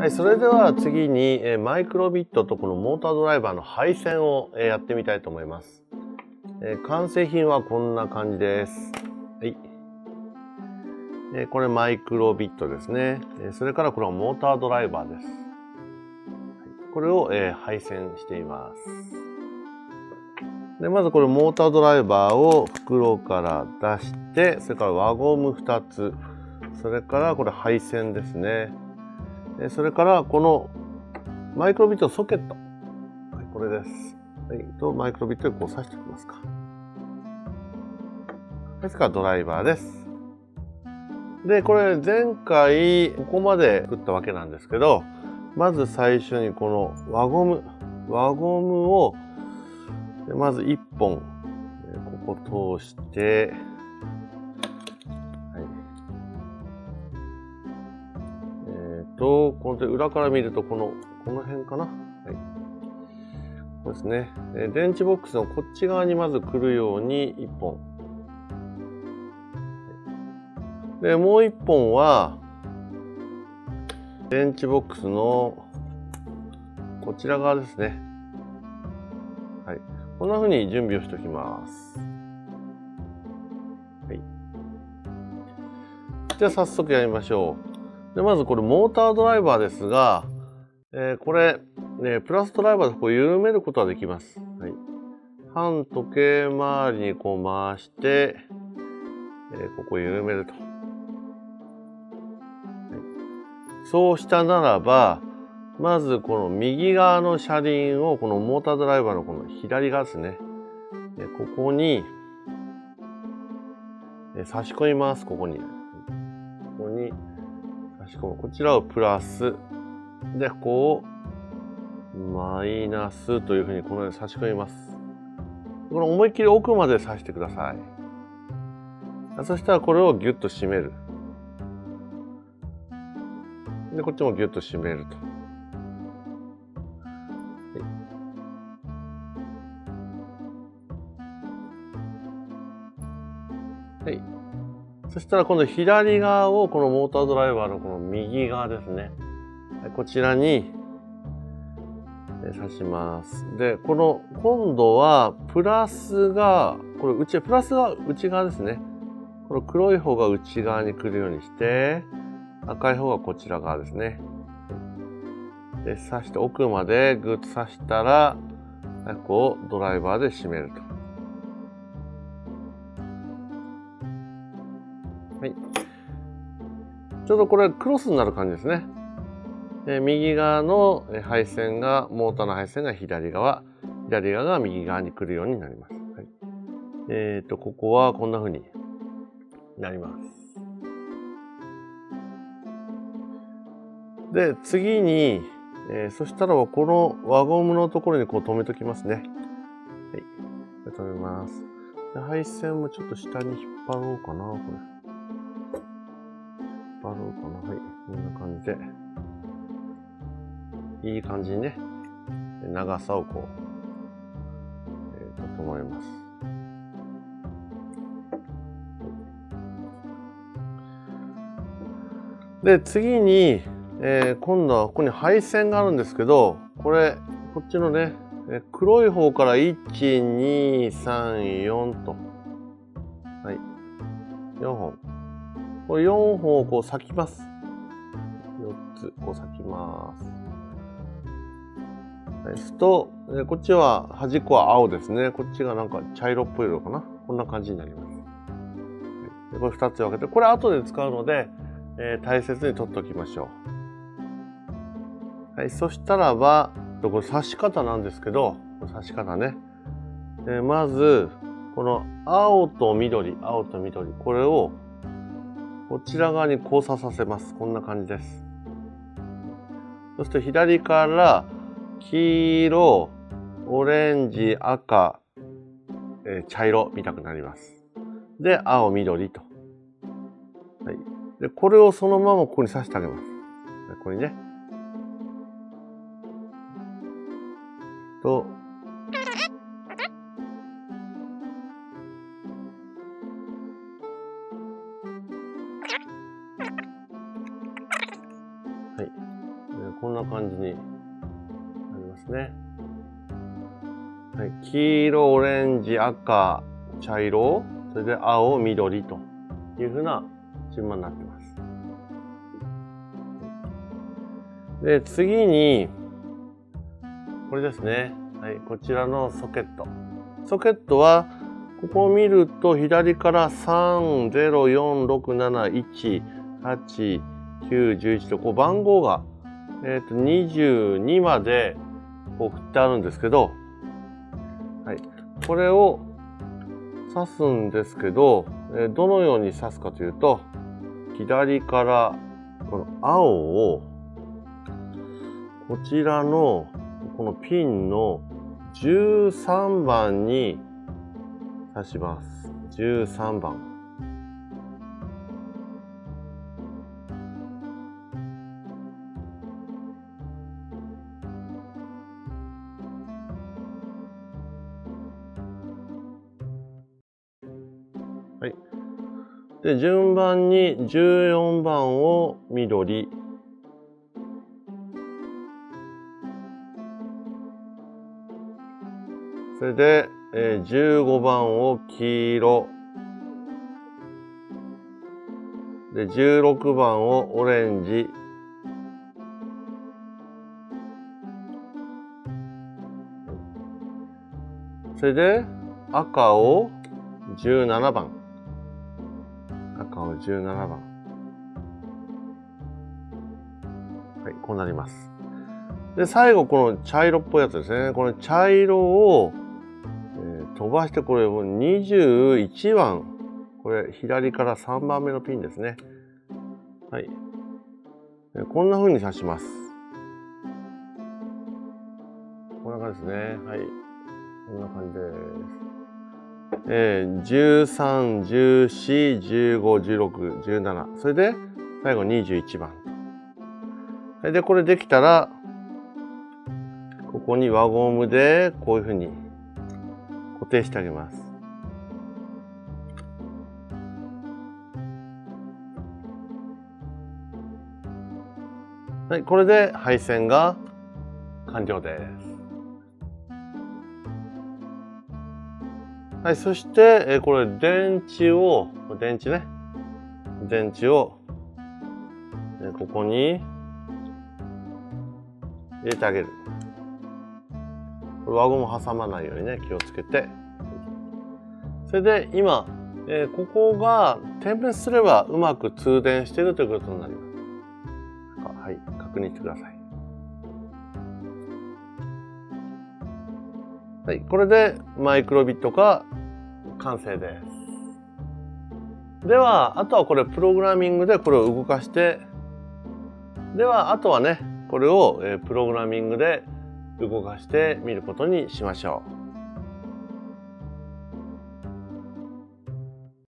はい、それでは次に、えマイクロビットとこのモータードライバーの配線を、えやってみたいと思います、え完成品はこんな感じです。はい。えこれマイクロビットですね。えそれからこれはモータードライバーです。これを、え配線しています。で、まずこれモータードライバーを袋から出して、それから輪ゴム2つ、それからこれ配線ですね。それからこのマイクロビットソケット。はい、これです。はい、とマイクロビットでこう挿しておきますか。ですからドライバーです。で、これ前回ここまで作ったわけなんですけど、まず最初にこの輪ゴム、輪ゴムをまず1本ここ通して、この裏から見ると、この、この辺かな？はい。こうですね。電池ボックスのこっち側にまず来るように1本。で、もう1本は、電池ボックスのこちら側ですね。はい。こんな風に準備をしておきます。はい。じゃあ早速やりましょう。で、まずこれモータードライバーですが、えー、これ、ね、プラスドライバーでこう緩めることができます。はい。反時計回りにこう回して、えー、ここ緩めると、はい。そうしたならば、まずこの右側の車輪をこのモータードライバーのこの左側ですね。でここに、え差し込みます、ここに。しかもこちらをプラス。でここをマイナスというふうにこのように差し込みます。この思いっきり奥まで刺してください。そしたらこれをギュッと締める。でこっちもギュッと締めると。はい、はい。そしたら今度左側をこのモータードライバーのこの右側ですね。こちらに刺します。で、この今度はプラスが、これ内、プラスが内側ですね。この黒い方が内側に来るようにして、赤い方がこちら側ですね。で、刺して奥までぐっと刺したら、こうドライバーで締めると。はい。ちょうどこれクロスになる感じですね。え右側の配線が、モーターの配線が左側、左側が右側に来るようになります。はい、えっ、ー、と、ここはこんな風になります。で、次に、えー、そしたらこの輪ゴムのところにこう止めときますね。はい。止めます。配線もちょっと下に引っ張ろうかな、これ。張ろうかな。はい。こんな感じで。いい感じにね、長さをこう、えー、整えます。で、次に、えー、今度はここに配線があるんですけど、これ、こっちのね、黒い方から1、2、3、4と。これ4本をこう裂きます。4つこう裂きます。ですと、こっちは端っこは青ですね。こっちがなんか茶色っぽい色かな。こんな感じになります。でこれ2つ分けて、これ後で使うので、えー、大切に取っておきましょう。はい、そしたらば、これ刺し方なんですけど、刺し方ね。え、まず、この青と緑、青と緑、これをこちら側に交差させます。こんな感じです。そして左から黄色、オレンジ、赤、えー、茶色見たくなります。で、青、緑と。はい。で、これをそのままここに刺してあげます。ここにね。と、はいこんな感じになりますね。はい、黄色、オレンジ、赤、茶色、それで青、緑というふうな順番になってます。で、次に、これですね。はい、こちらのソケット。ソケットは、ここを見ると左から3、0、4、6、7、1、8、9、11とこう番号が、え、ー、と22までこう振ってあるんですけど、はい、これを刺すんですけど、えどのように刺すかというと、左からこの青をこちらのこのピンの13番に刺します。13番。で、順番に14番を緑。それで、えー、15番を黄色。で、16番をオレンジ。それで、赤を17番。17番。はい、こうなります。で、最後、この茶色っぽいやつですね。この茶色を、飛ばしてこれ21番。これ左から3番目のピンですね。はい。こんな風に刺します。こんな感じですね。はい。こんな感じです。えー、13、14、15、16、17。それで、最後21番。で、これできたら、ここに輪ゴムで、こういう風に固定してあげます。はい、これで配線が完了です。はい、そして、えこれ電池を、電池ね。電池を、えここに入れてあげる。輪ゴム挟まないようにね、気をつけて。それで今、え、ここが点滅すればうまく通電してるということになります。はい、確認してください。はい、これでマイクロビットが完成です。では、あとはこれプログラミングでこれを動かして、では、あとはね、これを、プログラミングで動かしてみることにしましょう。